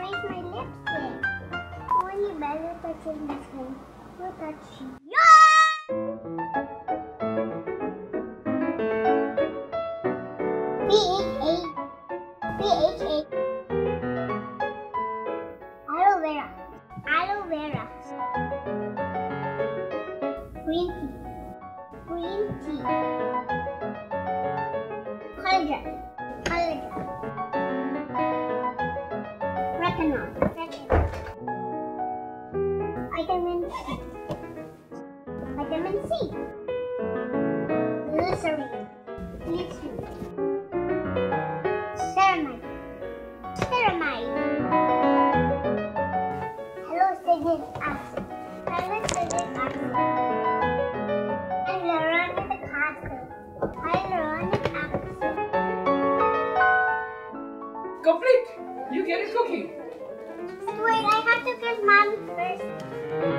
Where is my lipstick? Only Belo touches my skin. Who? B-H-A B-H-A Aloe vera Aloe vera Green tea Green tea Hundred Retinol. Retinol. Vitamin C. Vitamin C. Glycerin. Glycerin. Ceramide. Ceramide. Hallucinic acid. Hallucinic acid. Hyaluronic acid. Hyaluronic acid. Complete. You get a cookie. Wait, I have to kiss mom first.